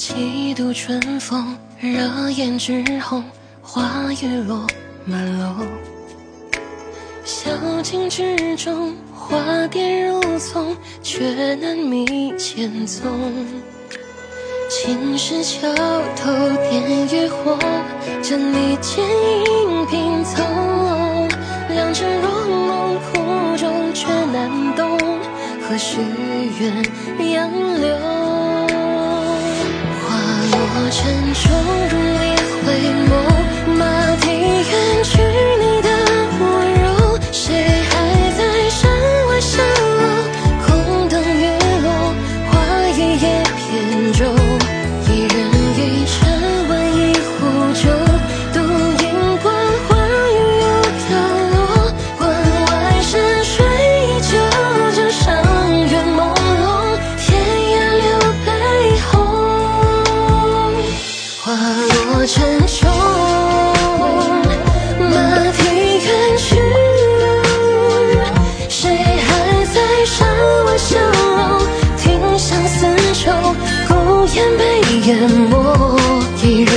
几度春风，惹胭脂红，花雨落满楼。小径之中，花蝶如丛，却难觅前踪。青石桥头点渔火，将你剪影拼凑。良辰若梦，苦中却难懂，何须怨杨柳？沉重，如落沉重，马蹄远去，谁还在山外小楼？听相思愁，孤雁被淹没。一人